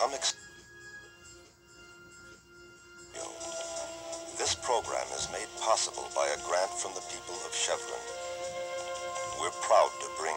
comics. This program is made possible by a grant from the people of Chevron. We're proud to bring